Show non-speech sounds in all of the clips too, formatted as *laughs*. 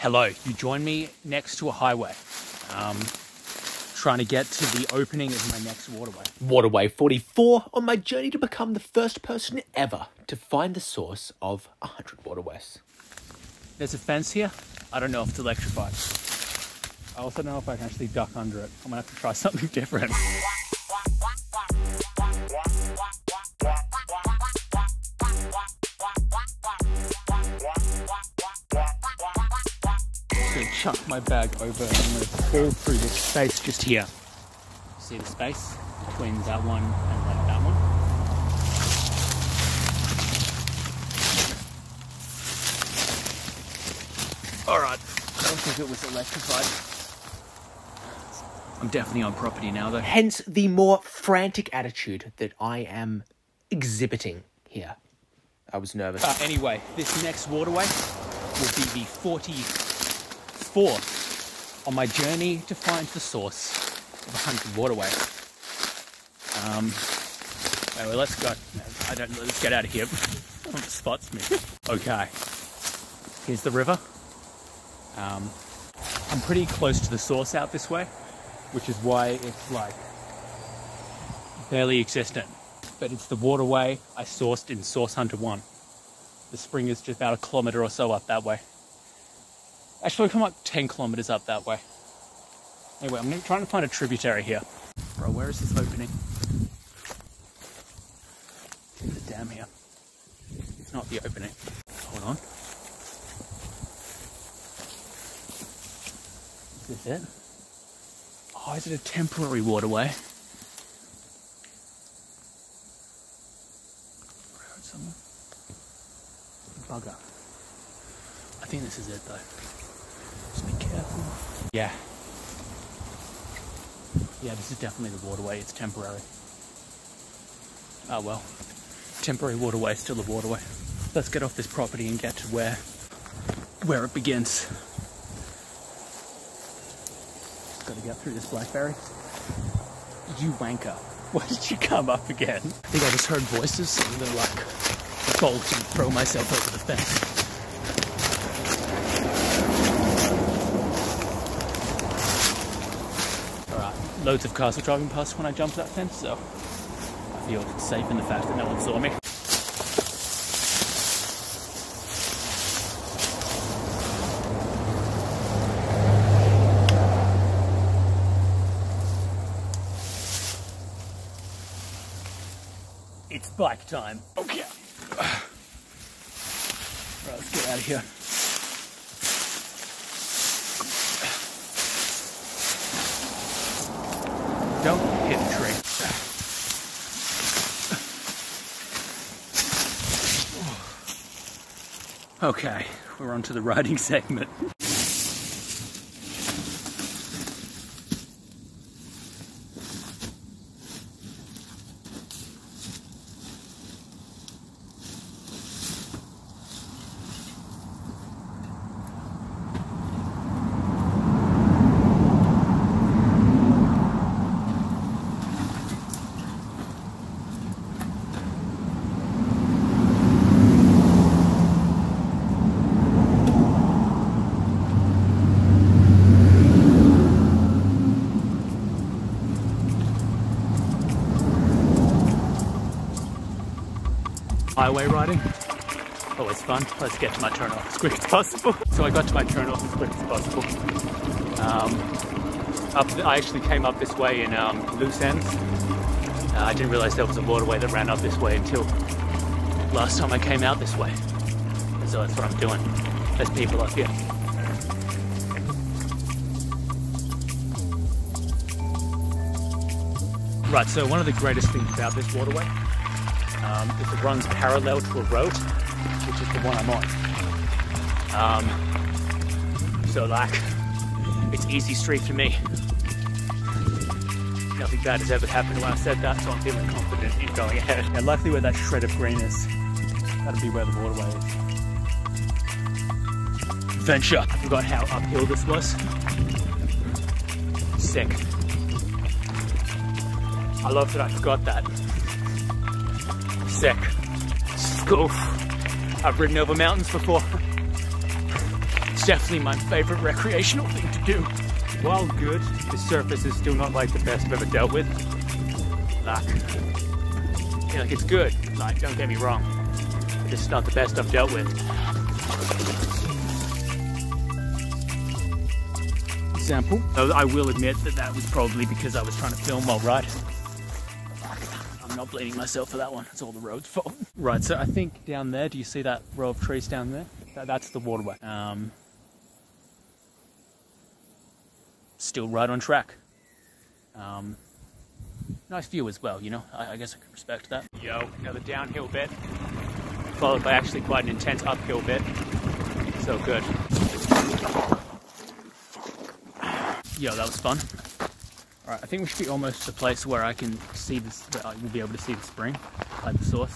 Hello, you join me next to a highway. Um, trying to get to the opening of my next waterway. Waterway 44 on my journey to become the first person ever to find the source of 100 waterways. There's a fence here. I don't know if it's electrified. I also don't know if I can actually duck under it. I'm gonna have to try *laughs* something different. Just gonna chuck my bag over and I'm gonna fall through this space just here. See the space between that one and like that one? Alright, I don't think it was electrified. I'm definitely on property now though. Hence the more frantic attitude that I am exhibiting here. I was nervous. Uh, anyway, this next waterway will be the 44th on my journey to find the source of 100 waterway. Um, anyway, let's go. I don't. Let's get out of here. *laughs* Spots me. Okay. Here's the river. Um, I'm pretty close to the source out this way, which is why it's like barely existent. But it's the waterway I sourced in Source Hunter 1. The spring is just about a kilometer or so up that way. Actually, we come like 10 kilometers up that way. Anyway, I'm trying to find a tributary here. Bro, where is this opening? There's a dam here. It's not the opening. Hold on. Is this it? Oh, is it a temporary waterway? Bugger. I think this is it though. Just be careful. Yeah. Yeah, this is definitely the waterway. It's temporary. Oh well. Temporary waterway, still a waterway. Let's get off this property and get to where where it begins. Just gotta get through this blackberry. You wanker. *laughs* Why did you come up again? I think I just heard voices, I'm gonna like bolt and throw myself over the fence. Alright, loads of cars were driving past when I jumped that fence, so I feel safe in the fact that no one saw me. It's bike time. Okay. Right, let's get out of here. Don't hit tree. *sighs* Okay, we're on to the riding *laughs* segment. Highway riding. Always fun. Let's get to my turn off as quick as possible. So I got to my turn off as quick as possible. Um, up, I actually came up this way in um, loose ends. Uh, I didn't realize there was a waterway that ran up this way until last time I came out this way. So that's what I'm doing. There's people up here. Right, so one of the greatest things about this waterway um, is it runs parallel to a road, which is the one I'm on. Um, so like, it's easy street for me. Nothing bad has ever happened when I said that, so I'm feeling confident in going ahead. And luckily where that shred of green is, that'll be where the waterway is. Venture. I forgot how uphill this was. Sick. I love that I forgot that. Sick. I've ridden over mountains before. It's definitely my favorite recreational thing to do. While good, the surface is still not like the best I've ever dealt with. Like, like it's good. Like, don't get me wrong. It's not the best I've dealt with. Example. I will admit that that was probably because I was trying to film while riding. I'm not blaming myself for that one. It's all the road's *laughs* fault. Right, so I think down there, do you see that row of trees down there? That, that's the waterway. Um, still right on track. Um, nice view as well, you know. I, I guess I can respect that. Yo, another downhill bit, followed by actually quite an intense uphill bit. So good. Yo, that was fun. All right, I think we should be almost to the place where I can see this, where I will be able to see the spring, like the source.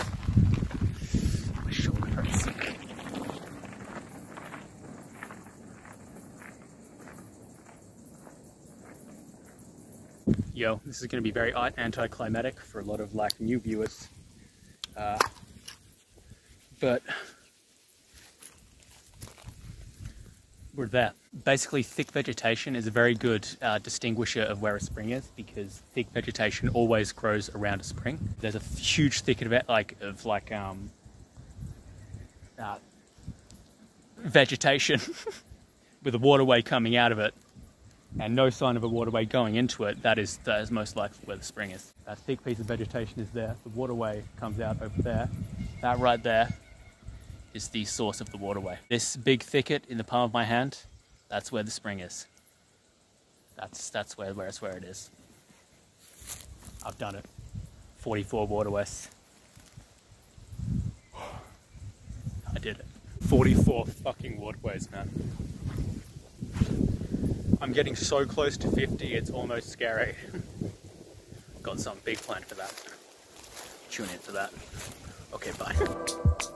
Yo, this is going to be very anticlimactic for a lot of like new viewers. Uh, but we're there. Basically, thick vegetation is a very good uh, distinguisher of where a spring is because thick vegetation always grows around a spring. There's a huge thicket of like of like um, uh, vegetation *laughs* with a waterway coming out of it and no sign of a waterway going into it, that is, that is most likely where the spring is. That thick piece of vegetation is there. The waterway comes out over there. That right there is the source of the waterway. This big thicket in the palm of my hand, that's where the spring is. That's, that's where, where it's where it is. I've done it. 44 waterways. I did it. 44 fucking waterways, man. I'm getting so close to 50, it's almost scary. *laughs* Got some big plan for that. Tune in for that. Okay, bye.